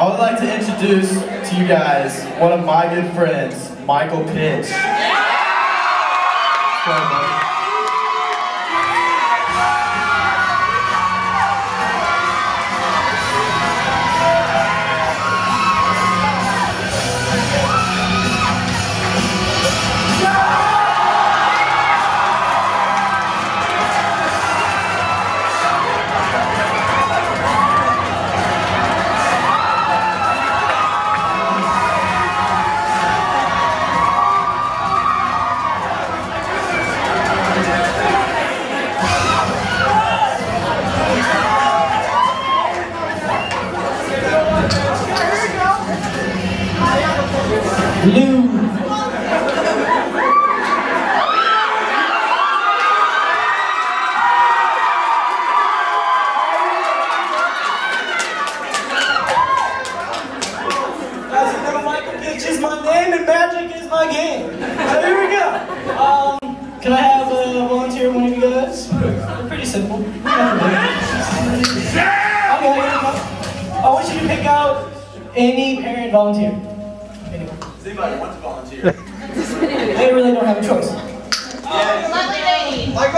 I would like to introduce to you guys one of my good friends, Michael Pitch. Go, can I have a volunteer, one of you guys? They're pretty simple. Okay, here we go. I want you to pick out any parent volunteer. Anyone. Does anybody want to volunteer? They really don't have a choice. Lovely lady. Mike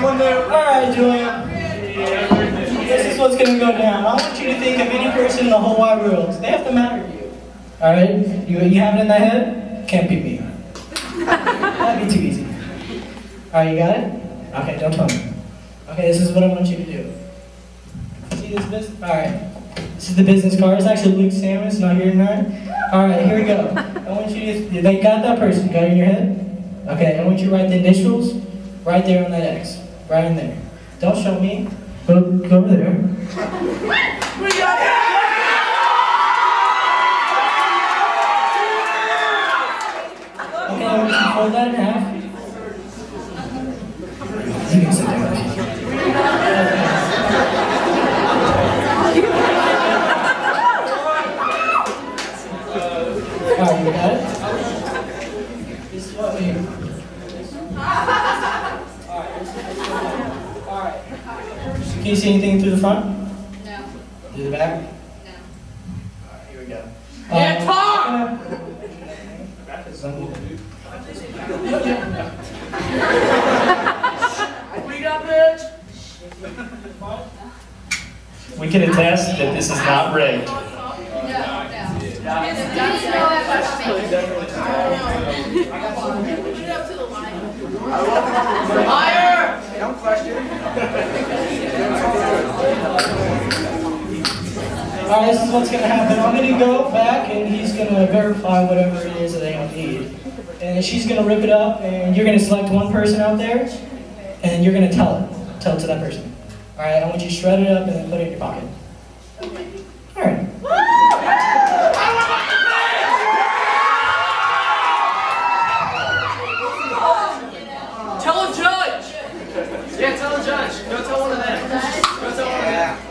Someone new. All right, Julia. This is what's gonna go down. I want you to think of any person in the whole wide world. They have to matter to you. All right? You, you have it in that head? Can't beat me. That'd be too easy. All right, you got it? Okay, don't tell me. Okay, this is what I want you to do. See this business? All right. This is the business card. It's actually Luke Samus, not here tonight. All right, here we go. I want you to. They got that person. Got it in your head? Okay. I want you to write the initials right there on that X, right in there. Don't show me. Go, go over there. We got it. Okay, you that in half. You can sit there. Alright, you got it? This is what we. Alright. Alright. Can you see anything through front? No. Through the back? No. Alright, here we go. Yeah, Um, talk! We got bitch! We can attest that this is not rigged. No, no. It's done so to line. Alright, this is what's gonna happen. I'm gonna go back and he's gonna verify whatever it is that they don't need. And she's gonna rip it up and you're gonna select one person out there and you're gonna tell it. Tell it to that person. Alright, I want you to shred it up and then put it in your pocket. Alright. Tell a judge! Yeah, tell a judge. Go tell one of them. Go tell one of them.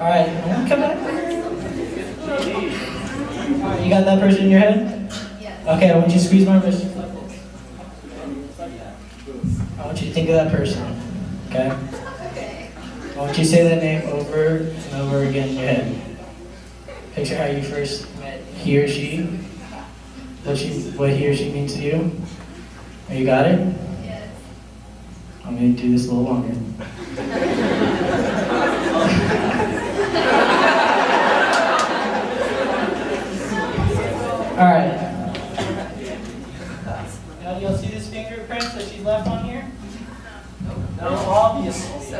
Alright, come back. Alright, you got that person in your head? Yes. Okay, I want you to squeeze my wrist. I want you to think of that person. Okay? Okay. I want you to say that name over and over again in your head. Picture how you first met he or she, what she, what he or she means to you? Oh, you got it? Yes. I'm gonna do this a little longer. All right. Now you'll see this fingerprint that she's left on here? No, obvious. I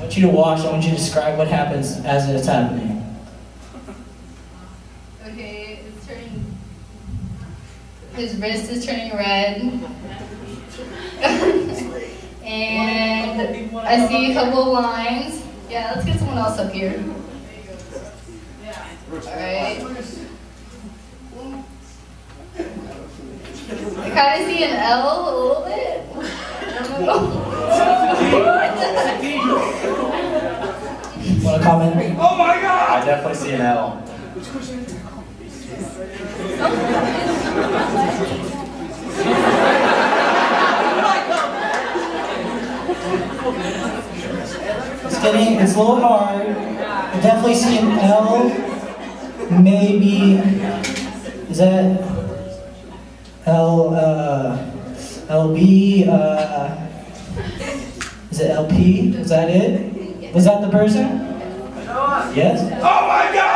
want you to watch. I want you to describe what happens as it's happening. Okay, it's turning. His wrist is turning red. and I see a couple of lines. Yeah, let's get someone else up here. Alright. I kind of see an L a little bit. Want to comment? Oh my god! I definitely see an L. It's getting, it's a little hard. I definitely see an L. Maybe, is that L, uh, LB, uh, is it LP? Is that it? Was that the person? Yes? Great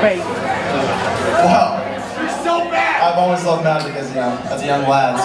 Great. Wow. You're so bad. I've always loved magic as a young, as a young lad. So